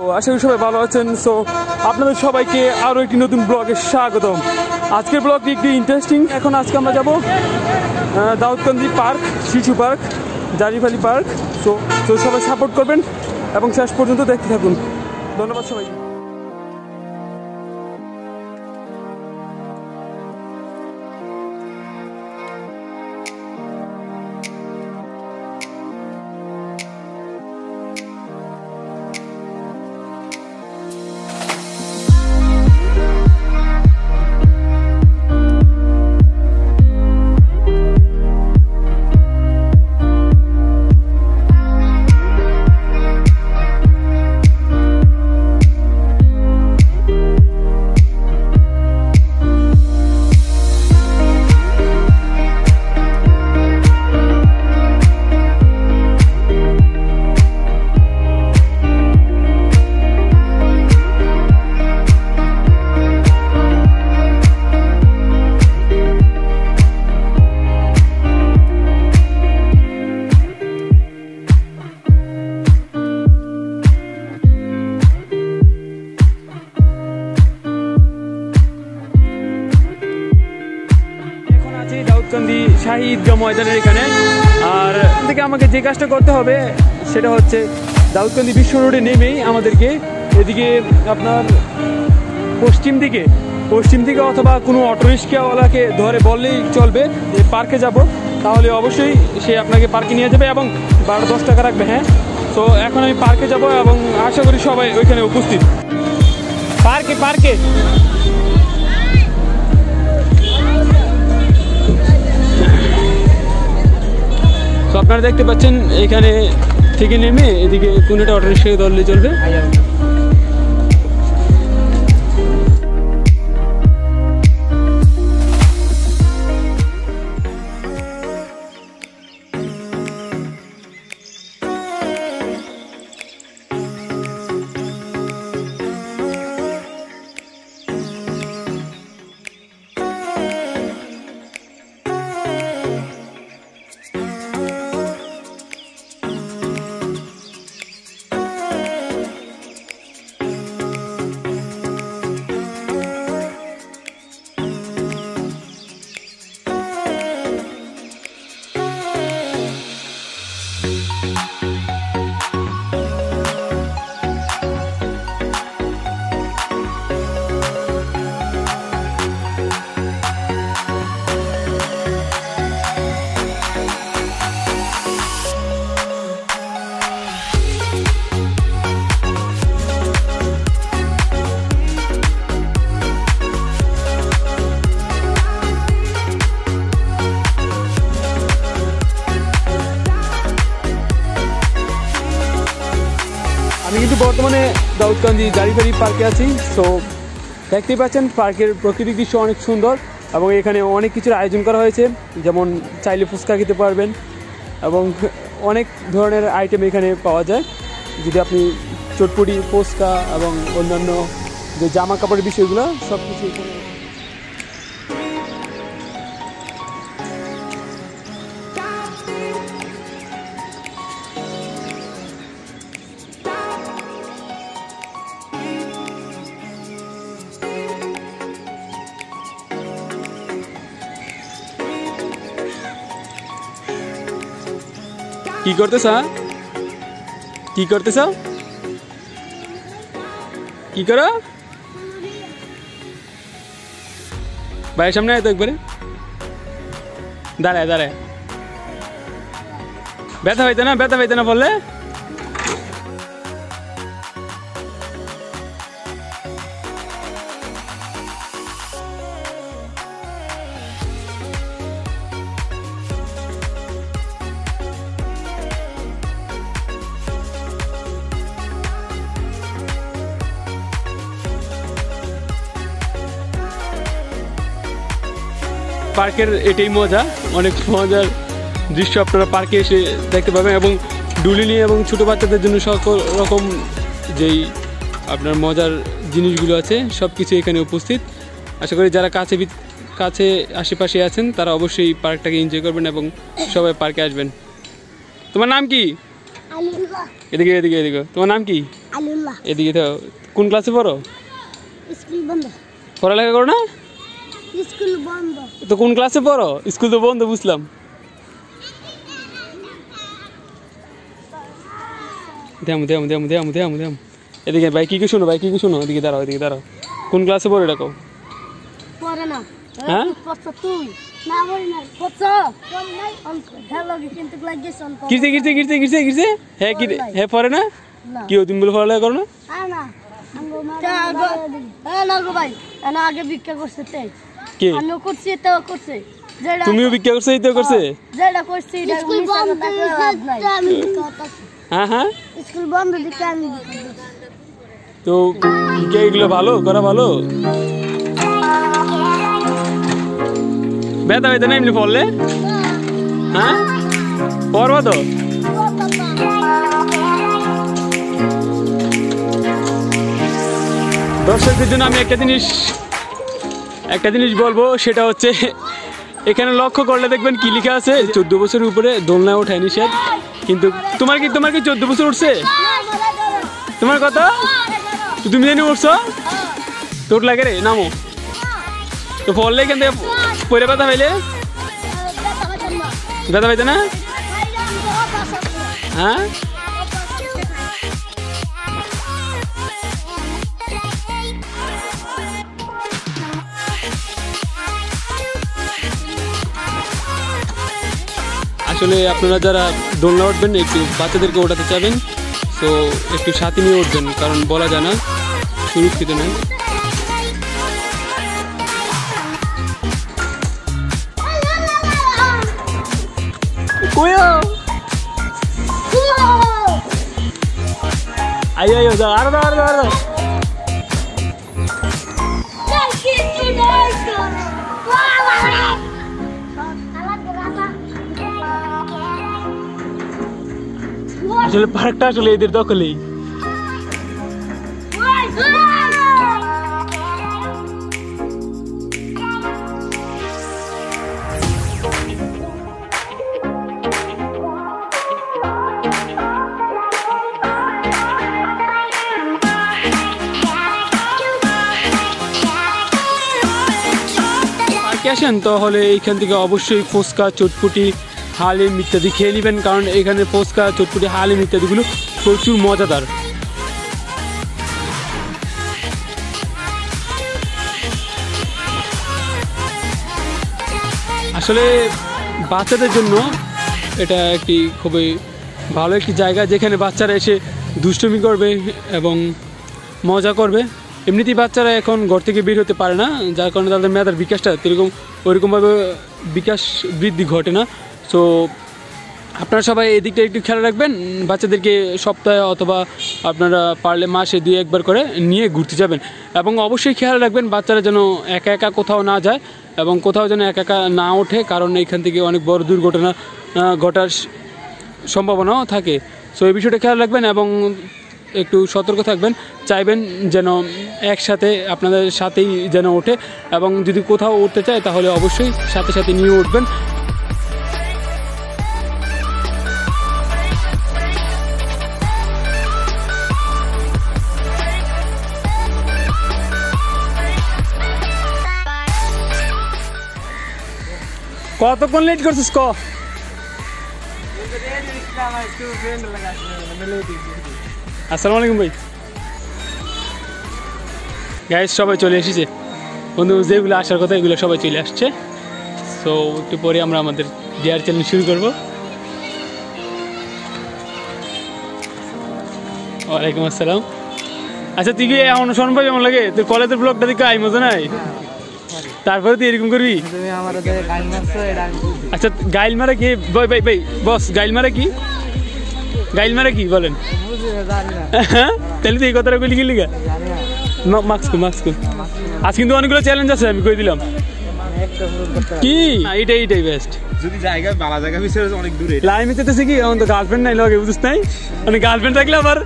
আশা করি সবাই ভালো আছেন। সো আপনাদের সবাইকে আরও একটি নতুন ব্লগে স্বাগতম। আজকের ব্লগটি একটি ইন্টারেস্টিং এখন আজকে আমরা যাব দাউদকান্দি পার্ক, শিশু পার্ক, জারিফালি পার্ক। সো সবাই সাপোর্ট করবেন এবং শেষ পর্যন্ত দেখতে থাকুন। ধন্যবাদ সবাইকে। আছি দাউদকান্দি শাহী ঈদগাহ ময়দানের এখানে। আর থেকে আমাকে যে কাজটা করতে হবে, সেটা হচ্ছে দাউদকান্দি বিশ্ব রোডে নেমেই আমাদেরকে এদিকে আপনার পশ্চিম দিকে পশ্চিম দিকে অথবা কোনো অটো রিক্সাওয়ালাকে ধরে বললেই চলবে যে পার্কে যাব। তাহলে অবশ্যই সে আপনাকে পার্কে নিয়ে যাবে এবং বারো দশ টাকা রাখবে হ্যাঁ? তো এখন আমি পার্কে যাব এবং আশা করি সবাই ওইখানে উপস্থিত। পার্কে পার্কে। আপনারা দেখতে পাচ্ছেন এখানে থেকে নেমে এদিকে কোনো একটা অটো দলে চলবে। দাউদকান্দি জারিফারি পার্কে আছি। সো দেখতেই পাচ্ছেন, পার্কের প্রকৃতিক দৃশ্য অনেক সুন্দর এবং এখানে অনেক কিছুর আয়োজন করা হয়েছে। যেমন চাইলে ফুচকা খেতে পারবেন এবং অনেক ধরনের আইটেম এখানে পাওয়া যায়। যদি আপনি চটপুটি, ফুচকা এবং অন্যান্য যে জামা কাপড়ের বিষয়গুলো সব কিছু এখানে কি করতেছ কি করতেছ? কি করো? ভাইয়ের সামনে আয় তো একবারে। দাঁড়ায় দাঁড়ায়। ব্যথা হইতে না, ব্যথা হইতে না বললে? পার্কের এটাই মজা। অনেক মজার দৃশ্য আপনারা পার্কে এসে দেখতে পাবেন এবং ডুলি নিয়ে এবং ছোটো বাচ্চাদের জন্য সকল রকম যেই আপনার মজার জিনিসগুলো আছে সব কিছু এখানে উপস্থিত। আশা করি যারা কাছে কাছে আশেপাশে আছেন তারা অবশ্যই পার্কটাকে এনজয় করবেন এবং সবাই পার্কে আসবেন। তোমার নাম কি? এদিকে এদিকে এদিকে। তোমার নাম কি? এদিকে তো কোন ক্লাসে পড়ো? পড়ালেখা করো না? স্কুল বন্ধ। তো কোন ক্লাসে পড়ো? স্কুল তো বন্ধ বুঝলাম। দেয়াম দেয়াম দেয়াম দেয়াম দেয়াম দেয়াম এদিকে ভাই কি কি শোনো? ভাই কি কি শোনো? এদিকে দাঁড়াও এদিকে দাঁড়াও। কোন ক্লাসে পড়ো এটা কও পড়ে না। হ্যাঁ? পড়ছ তুই। না পড়ি না পড়ছ। হ্যালো কিন্তু লাগিয়েছ অঙ্ক কিরছে কিরছে কিরছে কিরছে কিরছে হ্যাঁ কি হ্যাঁ পড়ে না? না। কি ও তুমি বলে পড়ালেখা করো না? না না। গো ভাই না আগে ভিক্ষা করছে তাই কে করছি তুমিও ভিক্ষা করছ এই তো করছে যেটা করছি স্কুল বন্ধ আমি হ্যাঁ হ্যাঁ? স্কুল বন্ধ দিকে আমি তো কে এগুলো ভালো? করা ভালো? ব্যথা ব্যথা না এমনি পড়লে হ্যাঁ? পড়বা তো। দর্শকদের জন্য আমি একটা জিনিস একটা জিনিস বলব, সেটা হচ্ছে, এখানে লক্ষ্য করলে দেখবেন কি লিখা আছে, চোদ্দ বছরের উপরে দোলনা ওঠায় নিষেধ। কিন্তু তোমার কি তোমার কি চোদ্দ বছর উঠছে? তোমার কথা তুমি জানি উঠছো? তোর লাগে রে, নামো। তো পড়লে থেকে পরে ব্যথা পাইলে? ব্যথা পাইতে না? হ্যাঁ? আসলে আপনারা যারা দোলনা উঠবেন একটু বাচ্চাদেরকে ওঠাতে চাবেন। তো একটু সাথে নিয়ে উঠবেন কারণ বলা যায় না সুরক্ষিত নয়। আইও দাও আরও দাও আরও দাও আরও আসলে পার্কটা আসলে এদের দখলেই। আসেন তাহলে এইখান থেকে অবশ্যই ফুচকা চটপুটি হালিম ইত্যাদি খেয়ে নেবেন, কারণ এখানে ফুচকা চটপুটি, হালিম ইত্যাদিগুলো প্রচুর মজাদার। আসলে বাচ্চাদের জন্য এটা একটি খুবই ভালো একটি জায়গা, যেখানে বাচ্চারা এসে দুষ্টুমি করবে এবং মজা করবে। এমনিতেই বাচ্চারা এখন ঘর থেকে বের হতে পারে না, যার কারণে তাদের মেধার বিকাশটা এরকম ওইরকমভাবে বিকাশ বৃদ্ধি ঘটে না। সো আপনারা সবাই এই দিকটা একটু খেয়াল রাখবেন, বাচ্চাদেরকে সপ্তাহে অথবা আপনারা পারলে মাসে দুই একবার করে নিয়ে ঘুরতে যাবেন। এবং অবশ্যই খেয়াল রাখবেন বাচ্চারা যেন একা একা কোথাও না যায় এবং কোথাও যেন একা একা না ওঠে, কারণ এখান থেকে অনেক বড় দুর্ঘটনা ঘটার সম্ভাবনাও থাকে। সো এই বিষয়টা খেয়াল রাখবেন এবং একটু সতর্ক থাকবেন, চাইবেন যেন একসাথে আপনাদের সাথেই যেন ওঠে এবং যদি কোথাও উঠতে চায় তাহলে অবশ্যই সাথে সাথে নিয়ে উঠবেন। কতক্ষণ লেট করছিস, ক? আসসালামু আলাইকুম ভাই। গাইজ সবাই চলে এসেছে। বন্ধু, যেগুলো আসার কথা, এগুলো সবাই চলে আসছে। সো একটু পরে আমরা আমাদের ডিয়ার চ্যানেল শুরু করব। ওয়ালাইকুম আসসালাম। আচ্ছা তুই কি অনুসরণ পাবি আমার লাগে? তোর কলেজের ব্লগটা দেখে আই মজা নাই? তারপরে তুই এরকম করবি। আচ্ছা গাইল মারা কি? বই ভাই ভাই বস গাইল মারা কি? গাইল মারা কি বলেন? হ্যাঁ? তাহলে তুই এই কথাটা বলি কি গা মাস্ক না। মার্কস কো মার্কস কো আজ কিন্তু অনেকগুলো চ্যালেঞ্জ আছে আমি কই দিলাম। মানে। কি? এইটাই এইটাই বেস্ট যদি জায়গা বালা জায়গা বিচারে অনেক দূরে। লাইমে যেতেছে কি? এখন তো গার্লফ্রেন্ড নাই লগে বুঝছ নাই? মানে গার্লফ্রেন্ড থাকলে আবার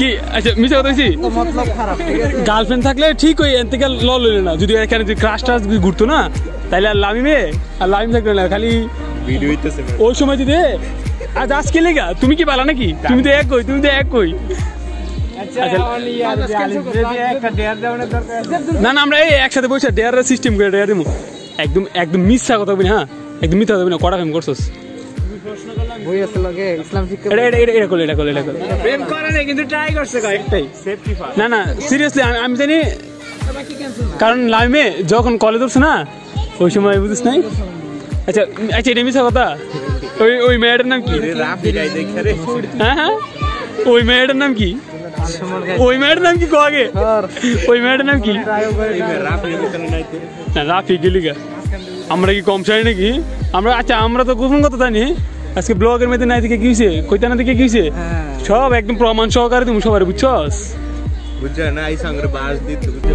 কি? আচ্ছা মিছা কথা হইছি তো মতলব খারাপ ঠিক আছে? গার্লফ্রেন্ড থাকলে ঠিক ওই এন থেকে ল লইলে না। যদি এখানে যদি ক্রাশ টাশ ঘুরতো না তাইলে আর লামিমে আর লামিম থাকলে না খালি ভিডিও ওই সময় যদি আজ আজকে লেগা? তুমি কি পালা নাকি? তুমি তো এক কই তুমি তো এক কই আচ্ছা না না আমরা এই একসাথে বসে ডেয়ারের সিস্টেম করে ডেয়ার দিমু। একদম একদম মিথ্যা কথা বলি হ্যাঁ? একদম মিথ্যা কথা বলি না কটা ফেম করছস বই আছে লগে ইসলাম শিক্ষা এটা এটা এটা- এটা করলে এটা করলে এটা করলে প্রেম করে না কিন্তু ট্রাই করছে কয়েকটাই না না সিরিয়াসলি আমি জানি কারণ লাইমে যখন কলেজ উঠছে না ওই সময় বুঝিস নাই আচ্ছা আচ্ছা এটা মিথ্যা কথা ওই ওই মেয়েটার নাম কি রাফি গাই দেখে রে হ্যাঁ হ্যাঁ ওই মেয়েটার নাম কি ওই মেয়েটার নাম কি কো আগে ওই মেয়েটার নাম কি রাফি ভিতরে নাইতে না রাফি গেলিগা আমরা কি কম চাই নাকি? আমরা আচ্ছা আমরা তো গোপন কথা জানি। আজকে ব্লগের মধ্যে নাই থেকে কি কইতা না থেকে কি হয়েছে সব একদম প্রমাণ সহকারে তুমি সবার বুঝছস? বুঝছ না এই সঙ্গে বাস দিতে বুঝছ?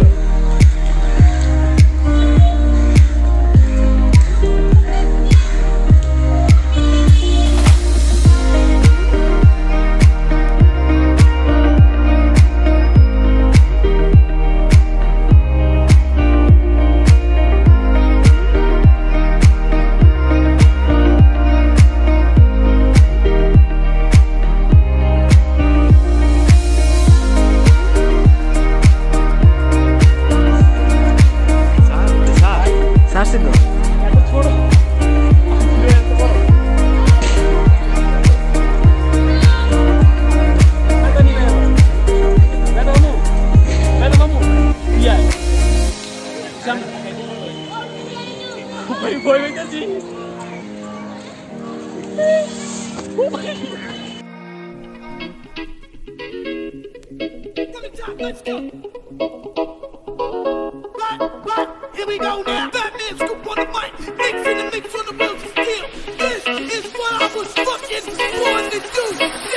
Fucking born to do.